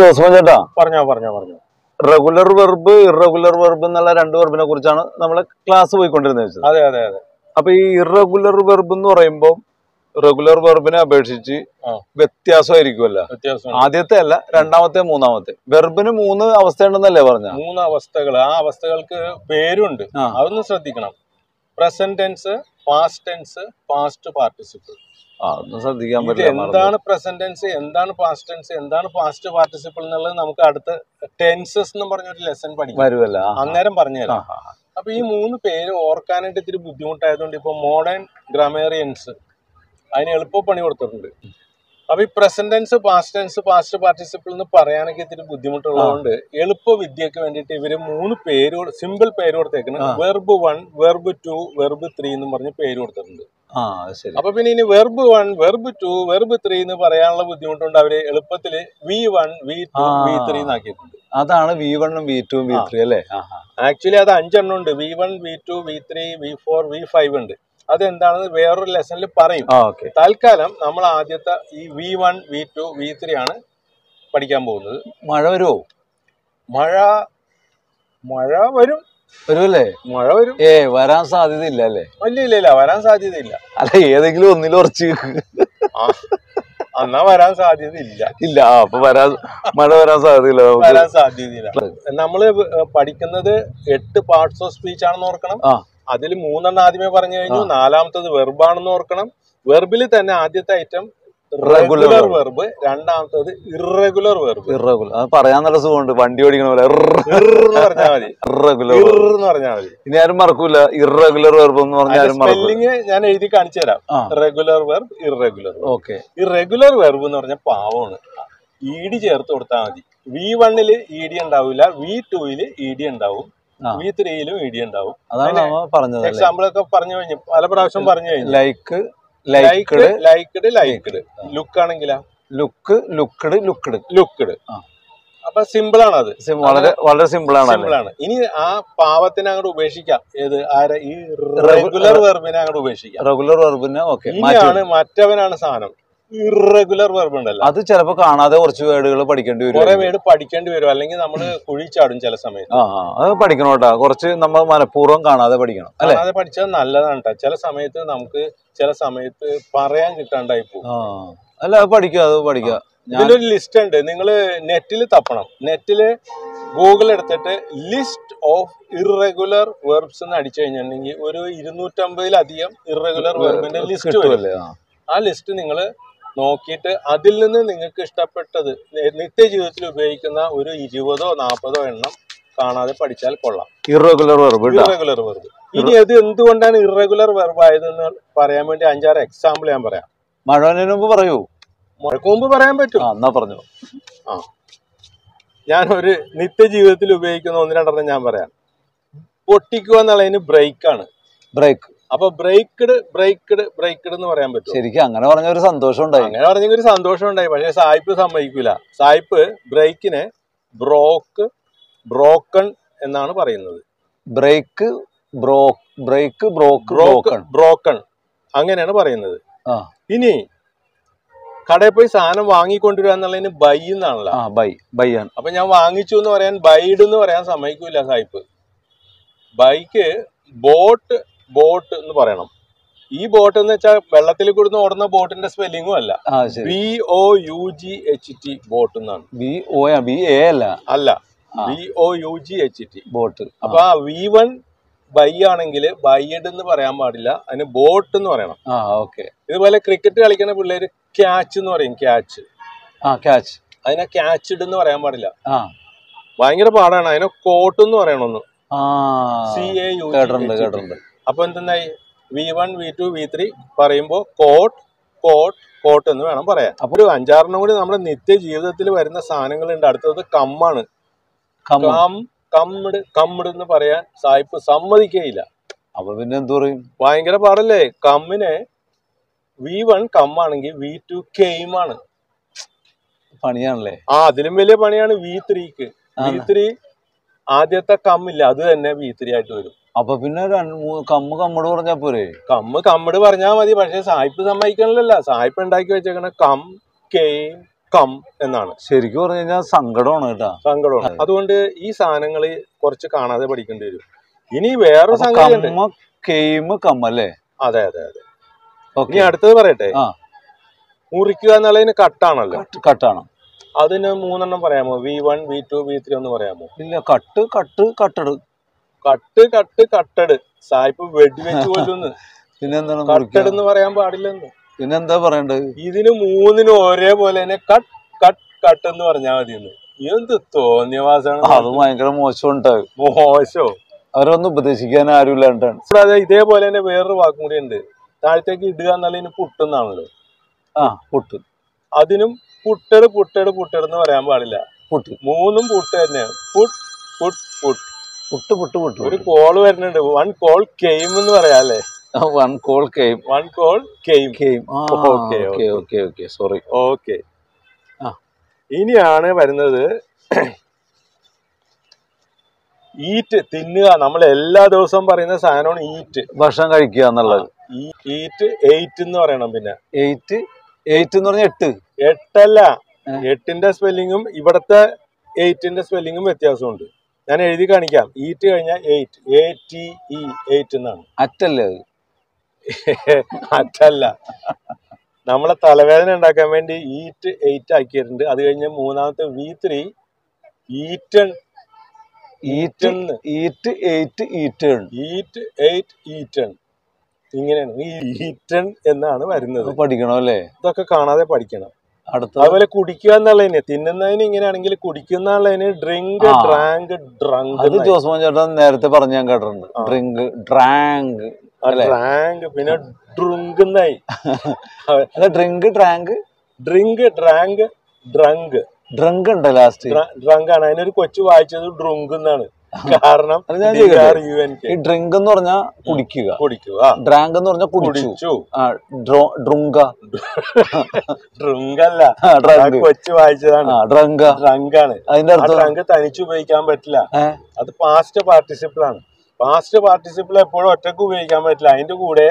Joseph ചേട്ടാ. പറഞ്ഞോ പറഞ്ഞോ പറഞ്ഞോ. റെഗുലർ വെർബ് ഇറഗുലർ വെർബ് എന്നുള്ള രണ്ട് വെർബിനെ കുറിച്ചാണ് നമ്മൾ ക്ലാസ് പോയിക്കൊണ്ടിരുന്നത് വെച്ചത്. അതെ അതെ അതെ. അപ്പൊ ഈ ഇറഗുലർ വെർബ് എന്ന് പറയുമ്പോൾ റെഗുലർ വെർബിനെ അപേക്ഷിച്ച്. വ്യത്യാസമായിരിക്കുമല്ല വ്യത്യാസം ആദ്യത്തെ അല്ല രണ്ടാമത്തെ മൂന്നാമത്തെ. വെർബിന് മൂന്ന് അവസ്ഥയുണ്ടെന്നല്ലേ പറഞ്ഞ? മൂന്ന് അവസ്ഥകൾ ആ അവസ്ഥകൾക്ക് പേരുണ്ട്. അതൊന്നും അതൊന്ന് ശ്രദ്ധിക്കണം. Present tense past tense past participle ആ ഒന്ന് ശ്രദ്ധിക്കാൻ പറ്റില്ല എന്താണ് പ്രസന്റ് ടെൻസ് എന്താണ് പാസ്റ്റ് ടെൻസ് എന്താണ് പാസ്റ്റ് പാർട്ടിസിപ്പിൾ എന്നുള്ളത് നമുക്ക് അടുത്ത ടെൻസസ് എന്ന് പറഞ്ഞൊരു ലെസൺ പഠിക്കും. വരുമല്ല അന്നേരം പറഞ്ഞുതരാം. അപ്പൊ ഈ മൂന്ന് പേര് ഓർക്കാനായിട്ട് ഇത്തിരി ബുദ്ധിമുട്ടായതുകൊണ്ട് ഇപ്പൊ മോഡേൺ ഗ്രാമേറിയൻസ് അതിന് എളുപ്പ പണി കൊടുത്തിട്ടുണ്ട്. അപ്പൊ ഈ present tense past tense past participle എന്ന് പറയാനൊക്കെ ഇത്തിരി ബുദ്ധിമുട്ടുള്ളതുകൊണ്ട് എളുപ്പ വിദ്യക്ക് വേണ്ടിയിട്ട് ഇവർ മൂന്ന് പേര് സിമ്പിൾ പേര് കൊടുത്തേക്കുന്നത്. Verb one verb two verb three എന്ന് പറഞ്ഞ് പേര് കൊടുത്തിട്ടുണ്ട്. അപ്പൊ പിന്നെ ഇനി verb one verb two verb three എന്ന് പറയാനുള്ള ബുദ്ധിമുട്ടുണ്ട് അവർ എളുപ്പത്തിൽ V one V two. V three എന്നാക്കിയിട്ടുണ്ട് അതാണ് വി വണ്ണും വി ടുവും വി ത്രീ അല്ലേ. ആക്ച്വലി അത് അഞ്ചെണ്ണം ഉണ്ട്. V one V two V three V four V five ഉണ്ട്. അതെന്താണെന്ന് വേറൊരു ലെസണിൽ പറയും. തൽക്കാലം നമ്മൾ ആദ്യത്തെ ഈ V one V two V three ആണ് പഠിക്കാൻ പോകുന്നത്. മഴ വരുമോ മഴ മഴ വരും. വരുമല്ലേ മഴ വരും. ഏ വരാൻ സാധ്യത ഇല്ല അല്ലേ? വരാൻ ഇല്ല ഇല്ല വരാൻ സാധ്യതയില്ല. അല്ല ഏതെങ്കിലും ഒന്നിൽ ഉറച്ച് എന്നാ വരാൻ സാധ്യത ഇല്ല ഇല്ല അപ്പൊ വരാൻ മഴ വരാൻ സാധ്യതയില്ല വരാൻ സാധ്യതയില്ല. നമ്മൾ പഠിക്കുന്നത് എട്ട് പാർട്സ് ഓഫ് സ്പീച്ച് ആണെന്ന് ഓർക്കണം. അതിൽ മൂന്നെണ്ണം ആദ്യമേ പറഞ്ഞു കഴിഞ്ഞു. നാലാമത്തത് വെർബാണെന്ന് ഓർക്കണം. വെർബിൽ തന്നെ ആദ്യത്തെ ഐറ്റം റെഗുലർ വെർബ് രണ്ടാമത്തത് ഇറഗുലർ വെർബ് ഇറഗുലർ അത് പറയാൻ നല്ല സുഖമുണ്ട്. വണ്ടി ഓടിക്കണ പോലെ. പറഞ്ഞാൽ മതി. ഇറഗുലർ എന്ന് പറഞ്ഞാൽ മതി. ഇനി ആരും മറക്കൂല. ഇറഗുലർ വെർബ് എന്ന് പറഞ്ഞാൽ സ്പെല്ലിങ് ഞാൻ എഴുതി കാണിച്ചു തരാം. റെഗുലർ വെർബ് ഇറഗുലർ ഓക്കെ ഈ റെഗുലർ വെർബ് എന്ന് പറഞ്ഞാൽ പാവമാണ്. ഇ ഡി ചേർത്ത് കൊടുത്താൽ മതി. വി വണ്ണിൽ ഇ ഡി ഉണ്ടാവില്ല വി ടൂയിൽ ഇ ഡി ഉണ്ടാവും. വി ത്രീയിലും ഇ ഡി ഉണ്ടാവും. അതാണ് എക്സാമ്പിൾ ഒക്കെ പറഞ്ഞു കഴിഞ്ഞു. പല പ്രാവശ്യം പറഞ്ഞു കഴിഞ്ഞു. Like liked liked liked look ആണെങ്കിലാ? Look looked looked looked. അപ്പൊ സിമ്പിൾ ആണ് അത് വളരെ വളരെ സിമ്പിൾ ആണ് സിമ്പിൾ ആണ്. ഇനി ആ പാവത്തിനെ അങ്ങോട്ട് ഉപേക്ഷിക്കാം. ഏത് ആരെ? ഈ റെഗുലർ വെർബിനെ അങ്ങോട്ട് ഉപേക്ഷിക്കാം. റെഗുലർ വെർബിനെ ഓക്കെ മറ്റവനാണ് സാധനം. ഇറഗുലർ വെർബ് ഉണ്ടല്ലോ. അത് ചിലപ്പോ കാണാതെ കുറച്ച് വേർഡുകൾ പഠിക്കേണ്ടി വരും. കുറെ വേട് പഠിക്കേണ്ടി വരും. അല്ലെങ്കിൽ നമ്മൾ കുഴിച്ചാടും ചില സമയത്ത്. ആ അത് പഠിക്കണം കേട്ടോ. കുറച്ച് നമ്മൾ മനഃപൂർവം കാണാതെ പഠിക്കണം അല്ലെ? കാണാതെ പഠിച്ചാൽ നല്ലതാണ് കേട്ടോ. ചില സമയത്ത് നമുക്ക് ചില സമയത്ത് പറയാൻ കിട്ടാണ്ടായി പോകും. ആ അല്ല അത് പഠിക്കുക അത് പഠിക്കുക. ഇതിലൊരു ലിസ്റ്റ് ഉണ്ട്. നിങ്ങൾ നെറ്റിൽ തപ്പണം. നെറ്റിൽ ഗൂഗിൾ എടുത്തിട്ട് ലിസ്റ്റ് ഓഫ് ഇറഗുലർ വെർബ്സ് എന്ന് അടിച്ചു കഴിഞ്ഞിട്ടുണ്ടെങ്കിൽ ഒരു ഇരുന്നൂറ്റമ്പതിലധികം ഇറഗുലർ വെർബിന്റെ ലിസ്റ്റ് വരും. ആ. ലിസ്റ്റ് നിങ്ങൾ നോക്കിയിട്ട് അതിൽ നിന്ന് നിങ്ങൾക്ക് ഇഷ്ടപ്പെട്ടത് നിത്യജീവിതത്തിൽ ഉപയോഗിക്കുന്ന ഒരു ഇരുപതോ നാൽപ്പതോ എണ്ണം കാണാതെ പഠിച്ചാൽ കൊള്ളാം. ഇറഗുലർ വെർബ് ഇറഗുലർ വെർബ് ഇനി അത് എന്തുകൊണ്ടാണ് ഇറഗുലർ വെർബ് ആയതെന്ന് പറയാൻ വേണ്ടി അഞ്ചാറ് എക്സാമ്പിൾ ഞാൻ പറയാം. മഴവിന് മുമ്പ് പറയൂ. മഴക്ക് മുമ്പ് പറയാൻ പറ്റും. എന്നാ പറഞ്ഞു. ആ. ഞാൻ ഒരു നിത്യജീവിതത്തിൽ ഉപയോഗിക്കുന്ന ഒന്ന് രണ്ടെണ്ണം ഞാൻ പറയാം. പൊട്ടിക്കുക എന്നുള്ളതിന് ബ്രേക്ക് ആണ്. ബ്രേക്ക് അപ്പൊ ബ്രേക്ക്ഡ് ബ്രേക്ക്ഡ് ബ്രേക്ക്ഡ് എന്ന് പറയാൻ പറ്റും ശരിക്കും അങ്ങനെ പറഞ്ഞ ഒരു സന്തോഷം ഉണ്ടായി. അങ്ങനെ പറഞ്ഞെങ്കിൽ ഒരു സന്തോഷം ഉണ്ടായി. പക്ഷെ സായിപ്പ് സമ്മതിക്കൂല. സായിപ്പ് ബ്രേക്കിനെ ബ്രോക്ക് ബ്രോക്കൺ എന്നാണ് പറയുന്നത്. Break bro break broke broke broken. Broken അങ്ങനെയാണ് പറയുന്നത്. ഇനി കടയിൽ പോയി സാധനം വാങ്ങിക്കൊണ്ടുവരിക എന്നുള്ളതിന് ബൈ എന്നാണല്ലോ. ബൈ ബൈ ആണ്. അപ്പൊ ഞാൻ വാങ്ങിച്ചു എന്ന് പറയാൻ ബൈഡ് എന്ന് പറയാൻ സമ്മതിക്കൂല സായിപ്പ്. ബൈക്ക് ബോട്ട് ബോട്ട് എന്ന് പറയണം. ഈ ബോട്ട് എന്ന് വെച്ചാൽ വെള്ളത്തിൽ കൂടുന്ന ഓടുന്ന ബോട്ടിന്റെ സ്പെല്ലിങ്ങും അല്ല. B O U G H T bought എന്നാണ്. ബി ഒ ബി എ അല്ല. അല്ല. B O U G H T bought. അപ്പൊ ആ വി വൺ ബൈ ആണെങ്കിൽ ബൈഡ് എന്ന് പറയാൻ പാടില്ല. അതിന് ബോട്ട് എന്ന് പറയണം. ആ ഓക്കെ. ഇതുപോലെ ക്രിക്കറ്റ് കളിക്കുന്ന പിള്ളേര് ക്യാച്ച് എന്ന് പറയും ക്യാച്ച് ആ ക്യാച്ച് അതിനെ ക്യാച്ച്ഡ് എന്ന് പറയാൻ പാടില്ല. ഭയങ്കര പാടാണ്. അതിനെ കോട്ട് എന്ന് പറയണമെന്ന് സി എ യു കേട്ടിട്ടുണ്ട് കേട്ടിട്ടുണ്ട്. അപ്പൊ എന്തെന്നായി? V one V two V three പറയുമ്പോ കോട്ട് കോട്ട് കോട്ട് എന്ന് വേണം പറയാൻ. അപ്പോൾ ഒരു അഞ്ചാറിനും കൂടി നമ്മുടെ നിത്യ ജീവിതത്തിൽ വരുന്ന സാധനങ്ങളുണ്ട്. അടുത്തത് കമ്മാണ്. കമ്മ. കം കമ്മിട് കമ്മിട് എന്ന് പറയാൻ സായിപ്പ് സമ്മതിക്കുകയില്ല അപ്പൊ പിന്നെ എന്തു പറയും? ഭയങ്കര പാടല്ലേ? കമ്മിനെ വി വൺ കമ്മാണെങ്കിൽ വി ടു കെയിമാണ്. പണിയാണല്ലേ? ആ അതിലും വലിയ പണിയാണ് വി ത്രീക്ക് വി ത്രീ ആദ്യത്തെ കമ്മില്ല. അത് തന്നെ വി ത്രീ ആയിട്ട് വരും. അപ്പൊ പിന്നെ കമ്മ കമ്മട് കമ്മ് കമ്മട് പറഞ്ഞാ പോരെ? കമ്മ് കമ്മട് പറഞ്ഞാ മതി പക്ഷെ സായിപ്പ് സമ്മതിക്കണില്ലല്ല. സായിപ്പ് ഉണ്ടാക്കി വെച്ചേക്കണ കം കെയിം കം എന്നാണ്. ശരിക്കും പറഞ്ഞു കഴിഞ്ഞാൽ സങ്കടമാണ് കേട്ടാ. സങ്കടമാണ്. അതുകൊണ്ട് ഈ സാധനങ്ങൾ കുറച്ച് കാണാതെ പഠിക്കേണ്ടി വരും. ഇനി വേറൊരു സംഗതി കം കമ്മ കെയിമ് കമ്മല്ലേ അതെ അതെ അതെ. ഓക്കെ ഇനി അടുത്തത് പറയട്ടെ. മുറിക്കുക എന്നുള്ളതിന് കട്ടാണല്ലോ. കട്ടാണ്. അതിന് മൂന്നെണ്ണം പറയാമോ? V one V two V three ഒന്ന് പറയാമോ? ഇല്ല cut cut cutted. Cut cut cutted. സായിപ്പ് വെടിവെച്ച് കൊല്ലുന്നു. പിന്നെന്താണ് കട്ടട് എന്ന് പറയാൻ പാടില്ലെന്ന്. പിന്നെന്താ പറയണ്ടത്? ഇതിന് മൂന്നിനും ഒരേപോലെ തന്നെ കട്ട് കട്ട് കട്ട് എന്ന് പറഞ്ഞാൽ മതി എന്ത് തോന്നിയവാസാണ് അത് ഭയങ്കര മോശം ഉണ്ടാവും മോശോ? അവരൊന്നും ഉപദേശിക്കാൻ ആരുമില്ലാണ്ടാണ് ഇതേപോലെ തന്നെ വേറൊരു വാക്കും കൂടി ഉണ്ട്. താഴത്തേക്ക് ഇടുക എന്നുള്ളതിന് പുട്ടെന്നാണല്ലോ. ആ പുട്ട്. അതിനും പുട്ടട് പുട്ടട് പുട്ടട് എന്ന് പറയാൻ പാടില്ല. പുട്ട്. മൂന്നും പുട്ട് തന്നെയാണ്. പുട്ട് പുട്ട് പുട്ട്. പുട്ട് പുട്ട് പുട്ട് ഒരു കോൾ വരുന്നുണ്ട്. വൺ കോൾ കെയിം എന്ന് പറയാല്ലേ one call came one call came came okay, okay okay sorry okay ആ. ഇനിയാണ് വരുന്നത് ഈറ്റ് തിന്നുക. നമ്മൾ എല്ലാ ദിവസവും പറയുന്ന സാധനമാണ് ഈറ്റ് ഭക്ഷണം കഴിക്കുക എന്നുള്ളത്. ഈറ്റ് എയ്റ്റ് എന്ന് പറയണം പിന്നെ. എയ്റ്റ് എയ്റ്റ് എന്ന് പറഞ്ഞാൽ എട്ട്. എട്ടല്ല. എട്ടിന്റെ സ്പെല്ലിങ്ങും ഇവിടത്തെ എയ്റ്റിന്റെ സ്പെല്ലിങ്ങും വ്യത്യാസമുണ്ട്. ഞാൻ എഴുതി കാണിക്കാം ഈറ്റ് കഴിഞ്ഞാൽ ate A T E ate എന്നാണ് അറ്റല്ലേ അത് അറ്റല്ല നമ്മളെ തലവേദന ഉണ്ടാക്കാൻ വേണ്ടി ഈറ്റ് എയ്റ്റ് ആക്കിയിട്ടുണ്ട് അത് കഴിഞ്ഞ് മൂന്നാമത്തെ V three eaten eaten eat ate eaten eat ate eaten ഇങ്ങനെയാണ് ഈ ഈറ്റൺ എന്നാണ് വരുന്നത് പഠിക്കണം അല്ലേ ഇതൊക്കെ കാണാതെ പഠിക്കണം അതുപോലെ കുടിക്കുക എന്നുള്ളതിന് തിന്നുന്നതിന് ഇങ്ങനെയാണെങ്കിൽ കുടിക്കുന്നുള്ളതിന് ഡ്രിങ്ക് ആ. ഡ്രാങ്ക് ഡ്രങ്ക് അത് ജോസ്മോൻ ചേട്ടൻ നേരത്തെ പറഞ്ഞു ഞാൻ കേട്ടിട്ടുണ്ട്. Drink drank? ഡ്രാങ്ക് പിന്നെ ഡ്രിങ്ക് എന്നായി. അല്ല drink drank drink drank drunk drunk ഉണ്ട് ലാസ്റ്റ് ഡ്രങ്ക് ആണ്. അതിനൊരു കൊച്ചു വായിച്ചത് ഡ്രുങ്ക് എന്നാണ്. കാരണം ഈ ഡ്രിങ്ക് എന്ന് പറഞ്ഞാൽ കുടിക്കുക. കുടിക്കുക. ഡ്രാങ്ക് എന്ന് പറഞ്ഞാൽ കുടിച്ചു. ഡ്രുങ്ക ഡ്രുങ്കല്ല കൊച്ചു വായിച്ചതാണ്. ഡ്രങ്ക ഡ്രങ്ക് ആണ്. അതിന്റെ അർത്ഥം? ഡ്രങ്ക് തനിച്ച് ഉപയോഗിക്കാൻ പറ്റില്ല. അത് പാസ്റ്റ് പാർട്ടിസിപ്പിൾ ആണ്. പാസ്റ്റ് പാർട്ടിസിപ്പിൾ എപ്പോഴും ഒറ്റയ്ക്ക് ഉപയോഗിക്കാൻ പറ്റില്ല. അതിന്റെ കൂടെ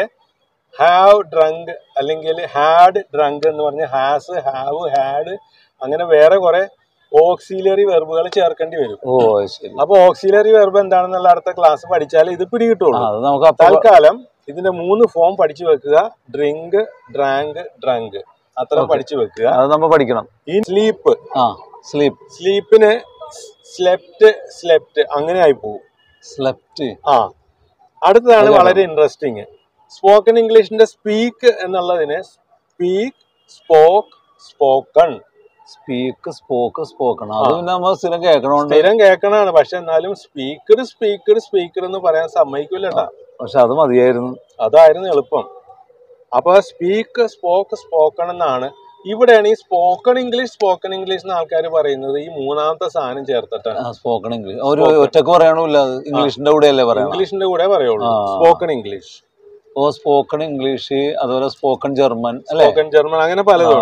ഹാവ് ഡ്രങ്ക് അല്ലെങ്കിൽ ഹാഡ് ഡ്രങ്ക് എന്ന് പറഞ്ഞ് ഹാസ് ഹാവ് ഹാഡ് അങ്ങനെ വേറെ കുറെ ഓക്സിലറി വെർബുകൾ ചേർക്കേണ്ടി വരും. ഓ ശരി. അപ്പൊ ഓക്സിലറി വെർബ് എന്താണെന്നുള്ള അടുത്ത ക്ലാസ് പഠിച്ചാൽ ഇത് പിടികിട്ടുള്ളൂ. തൽക്കാലം ഇതിന്റെ മൂന്ന് ഫോം പഠിച്ചു വെക്കുക. ഡ്രിങ്ക് ഡ്രാങ്ക് ഡ്രങ്ക് അത്ര പഠിച്ചു വെക്കുക. അത് നമ്മൾ പഠിക്കണം. ഈ സ്ലീപ്പ് ആ സ്ലീപ്പ് സ്ലീപ്പിന് സ്ലെപ്റ്റ് സ്ലെപ്റ്റ് അങ്ങനെ ആയി പോകും സ്ലെപ്റ്റ് ആ. അടുത്തതാണ് വളരെ ഇൻട്രസ്റ്റിംഗ് സ്പോക്കൺ ഇംഗ്ലീഷിന്റെ സ്പീക്ക് എന്നുള്ളതിന് speak spoke spoken speak spoke spoken അത് നമ്മൾ സ്ഥിരം കേൾക്കണോണ്ട്. സ്ഥിരം കേൾക്കണാണ്. പക്ഷെ എന്നാലും സ്പീക്കർ സ്പീക്കർ സ്പീക്കർ എന്ന് പറയാൻ സമ്മതിക്കില്ലട്ടാ പക്ഷെ അത് മതിയായിരുന്നു. അതായിരുന്നു എളുപ്പം. അപ്പൊ സ്പീക്ക് സ്പോക്ക് സ്പോക്കൺ എന്നാണ്. ഇവിടെയാണ് ഈ സ്പോക്കൺ ഇംഗ്ലീഷ് സ്പോക്കൺ ഇംഗ്ലീഷ് എന്ന ആൾക്കാർ പറയുന്നത് ഈ മൂന്നാമത്തെ സാധനം ചേർത്തിട്ടാണ്. സ്പോക്കൺ ഇംഗ്ലീഷ് ഒരു. ഒറ്റയ്ക്ക് പറയണമില്ല ഇംഗ്ലീഷിന്റെ കൂടെ അല്ലേ പറയാം? ഇംഗ്ലീഷിന്റെ കൂടെ പറയുള്ളൂ. സ്പോക്കൺ ഇംഗ്ലീഷ് ഓ സ്പോക്കൺ ഇംഗ്ലീഷ് അതുപോലെ സ്പോക്കൺ ജർമ്മൻ സ്പോക്കൺ ജർമ്മൻ അങ്ങനെ പലതും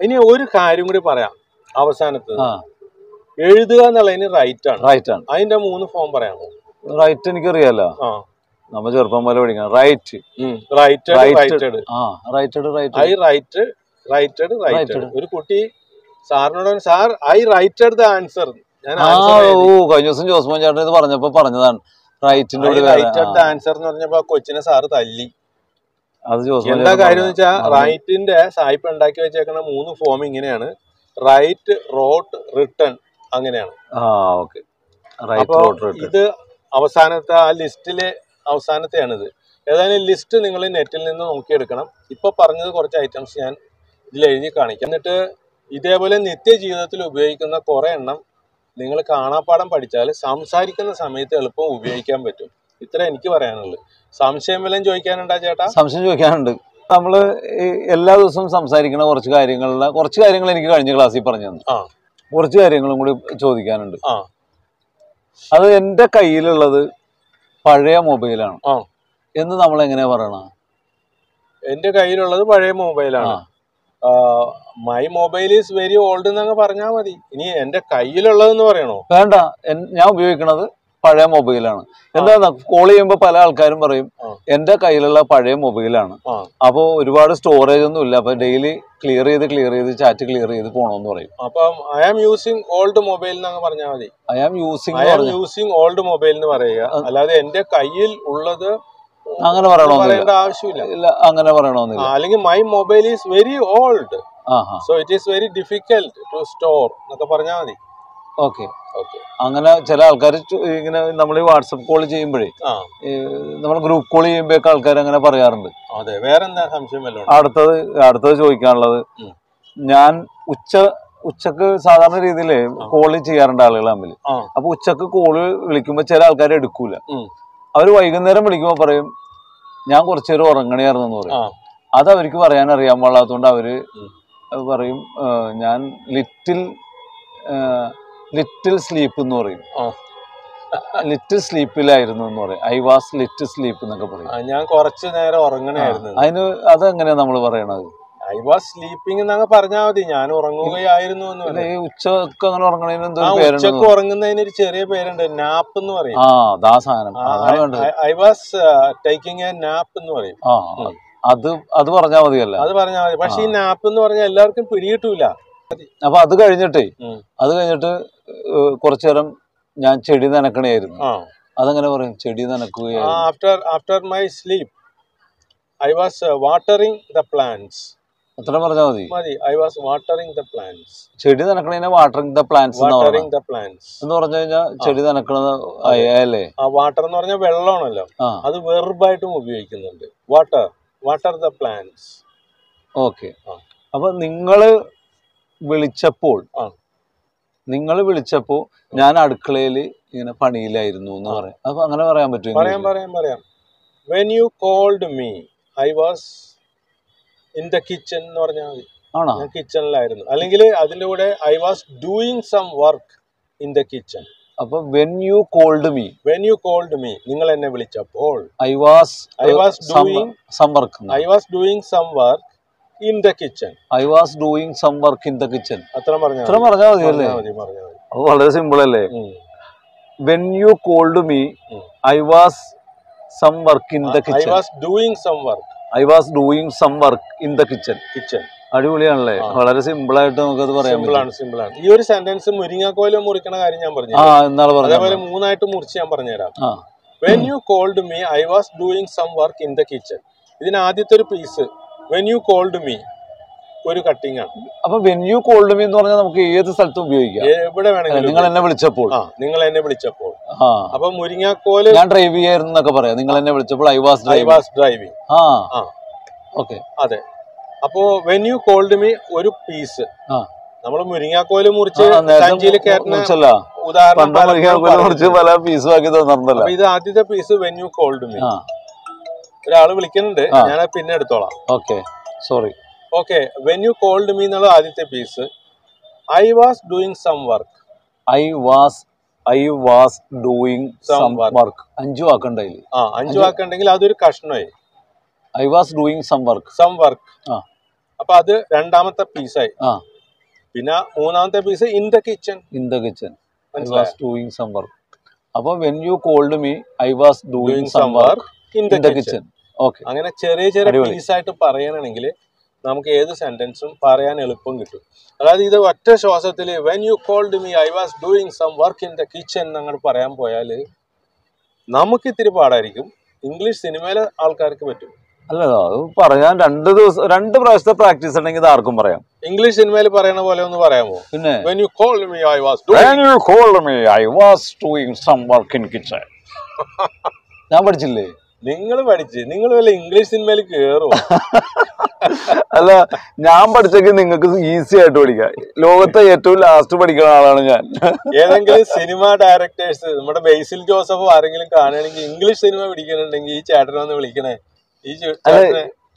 ഇനി ഒരു കാര്യം കൂടി പറയാം. അവസാനത്ത് എഴുതുക എന്നുള്ളതിന് റൈറ്റ് ആണ്. റൈറ്റ് ആണ്. അതിന്റെ മൂന്ന് ഫോം പറയാമോ? റൈറ്റ് എനിക്കറിയാലോ. ആ. നമ്മ ചെറുപ്പം പോലെ പഠിക്കണം. Write writed writed writed I write write writed writed ഒരു കുട്ടി സാറിനോട് sir I writed the answer ഓ കഴിഞ്ഞ ദിവസം ജോസ്മോൻ ചേട്ടൻ ഇത് പറഞ്ഞപ്പോ പറഞ്ഞതാണ്. റൈറ്റിന്റെ ആൻസർ എന്ന് പറഞ്ഞപ്പോ കൊച്ചിനെ സാറ് തല്ലി. അത് എന്താ കാര്യം എന്ന് വെച്ചാൽ റൈറ്റിന്റെ സായിപ്പ് ഉണ്ടാക്കി വെച്ചേക്കുന്ന മൂന്ന് ഫോം ഇങ്ങനെയാണ്. റൈറ്റ് റോട്ട് റിട്ടേൺ അങ്ങനെയാണ്. ആ ഓക്കെ. ഇത് അവസാനത്തെ ആ ലിസ്റ്റിലെ അവസാനത്തെയാണിത്. ഏതായാലും ലിസ്റ്റ് നിങ്ങൾ നെറ്റിൽ നിന്ന് നോക്കിയെടുക്കണം. ഇപ്പൊ പറഞ്ഞത് കുറച്ച് ഐറ്റംസ് ഞാൻ ഇതിൽ എഴുതി കാണിക്കാം. എന്നിട്ട് ഇതേപോലെ നിത്യജീവിതത്തിൽ ഉപയോഗിക്കുന്ന കുറെ എണ്ണം നിങ്ങൾ കാണാപ്പാടം പഠിച്ചാൽ സംസാരിക്കുന്ന സമയത്ത് എളുപ്പം ഉപയോഗിക്കാൻ പറ്റും. ഇത്ര എനിക്ക് പറയാനുള്ളൂ. സംശയം വല്ലതും ചോദിക്കാനുണ്ടാ ചേട്ടാ? സംശയം ചോദിക്കാനുണ്ട്. നമ്മൾ ഈ എല്ലാ ദിവസവും സംസാരിക്കുന്ന കുറച്ച് കാര്യങ്ങളിലെ കുറച്ച് കാര്യങ്ങൾ എനിക്ക് കഴിഞ്ഞ ക്ലാസ്സിൽ പറഞ്ഞു തന്നു കുറച്ച് കാര്യങ്ങളും കൂടി ചോദിക്കാനുണ്ട്. അത് എന്റെ കയ്യിലുള്ളത് പഴയ മൊബൈലാണ്. എന്ന് നമ്മൾ എങ്ങനെയാ പറയണ? എന്റെ കയ്യിലുള്ളത് പഴയ മൊബൈലാണ്. My mobile is very old എന്നങ്ങ് പറഞ്ഞാൽ മതി. ഇനി എന്റെ കയ്യിലുള്ളതെന്ന് പറയണോ? വേണ്ട. ഞാൻ ഉപയോഗിക്കണത് പഴയ മൊബൈലാണ് എന്താ കോൾ ചെയ്യുമ്പോൾ പല ആൾക്കാരും പറയും. എന്റെ കയ്യിലുള്ള പഴയ മൊബൈലാണ് അപ്പോൾ ഒരുപാട് സ്റ്റോറേജ് ഒന്നും ഇല്ല. അപ്പൊ ഡെയിലി ക്ലിയർ ചെയ്ത് ക്ലിയർ ചെയ്ത് ചാറ്റ് ക്ലിയർ ചെയ്ത് പോകണമെന്ന് പറയും. അപ്പം I am using old mobile എന്ന് പറഞ്ഞാൽ മതി. I am using I am using old mobile എന്ന് പറയുക. അല്ലാതെ എന്റെ കയ്യിൽ ഉള്ളത് അങ്ങനെ പറയണമെന്നില്ല ആവശ്യമില്ല. അങ്ങനെ പറയണമെന്നില്ല അല്ലെങ്കിൽ my mobile is very old so it is very difficult to store എന്നൊക്കെ പറഞ്ഞാൽ മതി. ഓക്കെ. അങ്ങനെ ചില ആൾക്കാർ ഇങ്ങനെ നമ്മൾ ഈ വാട്സപ്പ് കോൾ ചെയ്യുമ്പോഴേ നമ്മൾ ഗ്രൂപ്പ് കോൾ ചെയ്യുമ്പോഴൊക്കെ ആൾക്കാർ അങ്ങനെ പറയാറുണ്ട്. അതെ സംശയം വല്ലതും അടുത്തത് അടുത്തത് ചോദിക്കാനുള്ളത്. ഞാൻ ഉച്ച ഉച്ചയ്ക്ക് സാധാരണ രീതിയിൽ കോൾ ചെയ്യാറുണ്ട് ആളുകൾ തമ്മിൽ അപ്പൊ ഉച്ചയ്ക്ക് കോൾ വിളിക്കുമ്പോൾ ചില ആൾക്കാർ എടുക്കൂല. അവർ അവർ വൈകുന്നേരം വിളിക്കുമ്പോൾ പറയും ഞാൻ കുറച്ചു നേരം ഉറങ്ങണയായിരുന്നു എന്ന് പറയും അത് അവർക്ക് പറയാൻ അറിയാൻ പാടാത്തതുകൊണ്ട് അവർ പറയും ഞാൻ ലിറ്റിൽ ലിറ്റിൽ സ്ലീപ്പ് എന്ന് പറയും. ലിറ്റിൽ സ്ലീപ്പിലായിരുന്നു എന്ന് പറയും. ഐ വാസ് ലിറ്റിൽ സ്ലീപ്പ് എന്നൊക്കെ പറയും. ഞാൻ കുറച്ച് നേരം ഉറങ്ങണായിരുന്നു. അതിന് അതെങ്ങനെയാ നമ്മൾ പറയണത്? ഐ വാസ് സ്ലീപ്പിംഗ് എന്നങ്ങ് പറഞ്ഞാൽ മതി. ഞാൻ ഉറങ്ങുകയായിരുന്നു എന്ന് ഈ ഉച്ചയ്ക്ക് അങ്ങനെ ഉറങ്ങണതിന് ഉച്ചയ്ക്ക് ഉറങ്ങുന്നതിന് ഒരു ചെറിയ പേരുണ്ട്. നാപ്പ് എന്ന് പറയും. I was taking a nap എന്ന് പറയും. അത് അത് പറഞ്ഞാൽ മതിയല്ല? അത് പറഞ്ഞാൽ മതി. പക്ഷെ ഈ നാപ്പ് എന്ന് പറഞ്ഞാൽ എല്ലാവർക്കും പിടികിട്ടൂല. അപ്പൊ അത് കഴിഞ്ഞിട്ടേ അത് കഴിഞ്ഞിട്ട് കുറച്ചു നേരം ഞാൻ ചെടി നനക്കണയായിരുന്നു അതങ്ങനെ പറയും ചെടി നനക്കുകയായിരുന്നു. After after my sleep I was watering the plants അത്ര പറഞ്ഞാൽ മതി. മതി I was watering the plants ചെടി നനക്കണതിനെ watering the plants watering the plants എന്ന് പറഞ്ഞു കഴിഞ്ഞാൽ ചെടി നനക്കണത് അല്ലേ ആ വാട്ടർ എന്ന് പറഞ്ഞാൽ വെള്ളമാണല്ലോ. അത് വെറുബായിട്ടും ഉപയോഗിക്കുന്നുണ്ട്. Water water the plants okay. അപ്പൊ നിങ്ങൾ വിളിച്ചപ്പോൾ. നിങ്ങൾ വിളിച്ചപ്പോ ഞാൻ അടുക്കളയിൽ ഇങ്ങനെ പണിയിലായിരുന്നു എന്ന് പറയാം. അപ്പൊ അങ്ങനെ പറയാൻ പറ്റും പറയാം പറയാം പറയാം. When you called me I was in the kitchen എന്ന് പറഞ്ഞാൽ മതി. ആണോ? ഞാൻ കിച്ചണിലായിരുന്നു അല്ലെങ്കിൽ അതിന്റെ കൂടെ I was doing some work in the kitchen അപ്പൊ when you called me when you called me നിങ്ങൾ എന്നെ വിളിച്ചപ്പോൾ I was I was doing some work I was doing some work in the kitchen I was doing some work in the kitchen അത്ര പറഞ്ഞാൽ മതി. അത് വളരെ simple അല്ലേ. When you called me. I was some work in the I kitchen was doing some work I was doing some work in the kitchen kitchen അടിപൊളിയാണല്ലേ? വളരെ simple ആയിട്ട് നമുക്കത് പറയാൻ സിമ്പിൾ സിമ്പിളാണ് ആണ് സിമ്പിൾ ആണ്. ഈ ഒരു സെന്റൻസ് മുരിങ്ങാക്കോൽ മുറിക്കണ കാര്യം ഞാൻ പറഞ്ഞു ആ എന്നാണ് പറഞ്ഞത്. അതേപോലെ മൂന്നായിട്ട് മുറിച്ച് ഞാൻ പറഞ്ഞുതരാം. When you called me I was doing some work in the kitchen ഇതിന് ആദ്യത്തെ ഒരു piece when you called me ഒരു കട്ടിംഗ് ആണ്. അപ്പൊ വെൻ യു കോൾഡ് മീ എന്ന് പറഞ്ഞാൽ നമുക്ക് ഏത് സ്ഥലത്തും ഉപയോഗിക്കാം. എവിടെ വേണമെങ്കിലും നിങ്ങൾ എന്നെ വിളിച്ചപ്പോൾ. നിങ്ങൾ എന്നെ വിളിച്ചപ്പോൾ. അപ്പൊ മുരിങ്ങാക്കോൽ ഞാൻ ഡ്രൈവ് ചെയ്യായിരുന്നു എന്നൊക്കെ പറയാം. നിങ്ങൾ എന്നെ വിളിച്ചപ്പോൾ I was I was driving okay. അതെ. അപ്പോ വെൻ യു കോൾഡ് മീ ഒരു പീസ് നമ്മൾ മുരിങ്ങാക്കോൽ മുറിച്ച് സഞ്ചിയിൽ കയറ്റുന്ന. ഉദാഹരണം. പല പീസ് ആക്കി തന്നിട്ടുണ്ടല്ലോ. ഇത് ആദ്യത്തെ piece when you called me ഒരാൾ വിളിക്കുന്നുണ്ട്. ഞാൻ പിന്നെ എടുത്തോളാം. Okay. Sorry. Okay when you called me എന്നുള്ള ആദ്യത്തെ piece I was doing some work I was I was doing some work അഞ്ചു വാക്കുണ്ടായി ആ അഞ്ചു വാക്കുണ്ടെങ്കിൽ അതൊരു കഷ്ണമായി. I was doing some work some work ആ. അപ്പൊ അത് രണ്ടാമത്തെ പീസായി ആ. പിന്നെ മൂന്നാമത്തെ piece in the kitchen in the kitchen I was doing some work അപ്പൊ when you called me I was doing some work in the kitchen okay അങ്ങനെ ചെറിയ ചെറിയ പീസ് ആയിട്ട് പറയണമെങ്കിൽ നമുക്ക് ഏത് സെന്റൻസും പറയാൻ എളുപ്പം കിട്ടും. അതായത് ഇത് ഒറ്റ ശ്വാസത്തിൽ when you called me I was doing some work in the kitchen എന്നങ്ങൾ പറയാൻ പോയാൽ നമുക്ക് ഇത്തിരി പാടായിരിക്കും. ഇംഗ്ലീഷ് സിനിമയിലെ ആൾക്കാർക്ക് പറ്റും. അല്ല അത് പറയാൻ രണ്ട് ദിവസം രണ്ട് പ്രാവശ്യത്തെ പ്രാക്ടീസ് ഉണ്ടെങ്കിൽ ആർക്കും പറയാം. ഇംഗ്ലീഷ് സിനിമയിൽ പറയുന്ന പോലെ ഒന്ന് പറയാമോ? പിന്നെ? When you me I was. ഞാൻ പഠിച്ചില്ലേ? നിങ്ങൾ പഠിച്ച് നിങ്ങൾ വല്ല ഇംഗ്ലീഷ് സിനിമയിൽ കേറും? അല്ല ഞാൻ പഠിച്ചൊക്കെ നിങ്ങൾക്ക് ഈസി ആയിട്ട് പഠിക്കാം. ലോകത്തെ ഏറ്റവും ലാസ്റ്റ് പഠിക്കുന്ന ആളാണ് ഞാൻ. ഏതെങ്കിലും സിനിമ ഡയറക്ടേഴ്സ് നമ്മുടെ ബേസിൽ ജോസഫ് ആരെങ്കിലും കാണുകയാണെങ്കിൽ ഇംഗ്ലീഷ് സിനിമ പിടിക്കണുണ്ടെങ്കിൽ ഈ ചേട്ടനെ ഒന്ന് വിളിക്കണേ. ഈ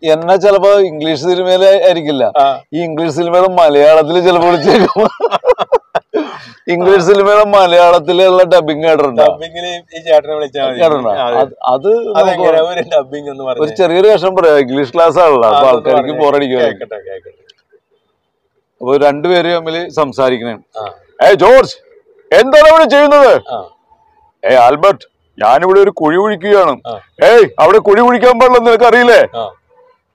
എന്നെ ചിലപ്പോ ഇംഗ്ലീഷ് സിനിമയിലായിരിക്കില്ല ഈ ഇംഗ്ലീഷ് സിനിമയിൽ മലയാളത്തിൽ ചിലപ്പോൾ വിളിച്ചേക്കും. ഇംഗ്ലീഷ് സിനിമയുടെ മലയാളത്തിലുള്ള ഡബിങ് കേട്ടിട്ടുണ്ടോ? അതെ. ഒരു ചെറിയൊരു കഷ്ണം പറയാം. ഇംഗ്ലീഷ് ക്ലാസ് ആണല്ലോ അപ്പൊ ആൾക്കാർക്ക് കേക്കട്ടെ അപ്പൊ രണ്ടുപേരും തമ്മിൽ സംസാരിക്കണേ. ഏ ജോർജ് എന്താണ് ഇവിടെ ചെയ്യുന്നത്? ഏ ആൽബർട്ട് ഞാനിവിടെ ഒരു കുഴി കുഴിക്കുകയാണ്. ഏയ് അവിടെ കുഴി കുഴിക്കാൻ പാടില്ല നിനക്ക് അറിയില്ലേ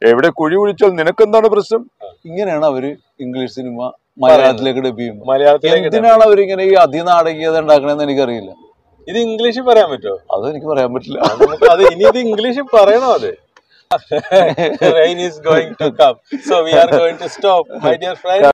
എവിടെ കുഴി കുഴിച്ചാൽ നിനക്ക് എന്താണ് പ്രശ്നം ഇങ്ങനെയാണ് അവർ ഇംഗ്ലീഷ് സിനിമ മലയാളത്തിലേക്ക് ഡബ് ചെയ്യും മലയാളത്തിലേക്ക്. എന്തിനാണ് അവരിങ്ങനെ ഈ അതിനാടകീയത ഉണ്ടാക്കണമെന്ന് എനിക്കറിയില്ല. ഇത് ഇംഗ്ലീഷിൽ പറയാൻ പറ്റുമോ? അത് എനിക്ക് പറയാൻ പറ്റില്ല. അത് ഇനി ഇത് ഇംഗ്ലീഷിൽ പറയണോ അത്? Rain is going to come so we are going to stop my dear friend